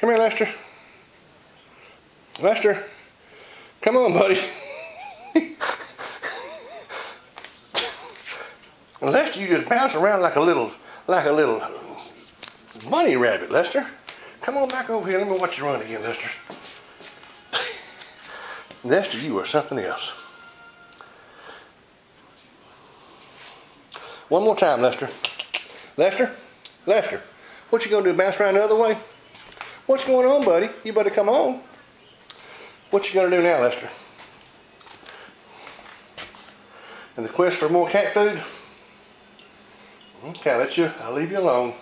Come here, Lester. Lester. Come on, buddy. Lester, you just bounce around like a little, like a little bunny rabbit, Lester. Come on back over here. Let me watch you run again, Lester. Lester, you are something else. One more time, Lester. Lester? Lester, what you gonna do, bounce around the other way? What's going on, buddy? You better come on. What you gonna do now, Lester? And the quest for more cat food? Okay, let you, I'll leave you alone.